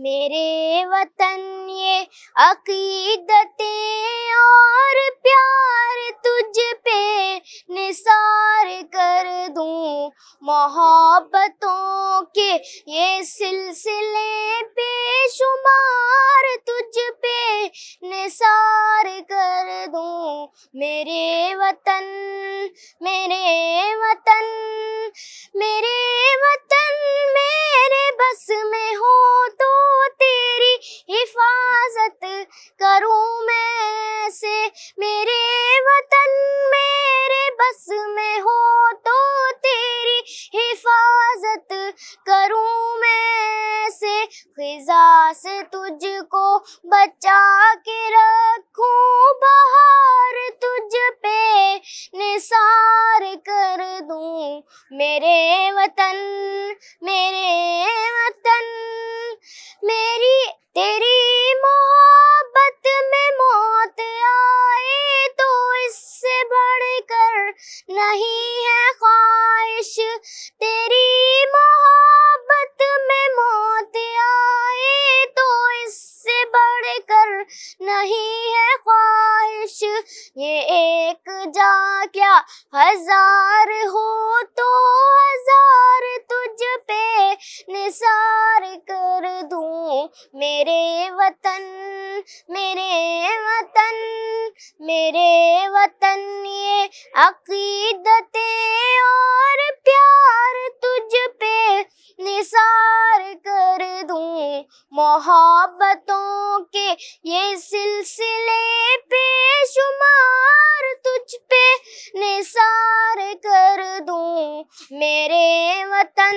मेरे वतन ये अकीदतें और प्यार तुझ पे निसार कर दूँ। मोहब्बतों के ये सिलसिले बेशुमार तुझ पे निसार कर दूँ। मेरे वतन मेरे वतन, मेरे बस में हो तो तेरी हिफाजत करूँ मैं से। खिजा से तुझको बचा के रखूँ, बाहर तुझ पे निसार कर दूँ। मेरे वतन, मेरे नहीं है ख्वाहिश। ये एक जा क्या? हज़ार हो तो हज़ार तुझ पे निसार कर दूँ। मेरे वतन मेरे वतन मेरे वतन, ये अकीदतें और प्यार मोहब्बतों के ये सिलसिले बेशुमार तुझ पे निसार कर दूँ। मेरे वतन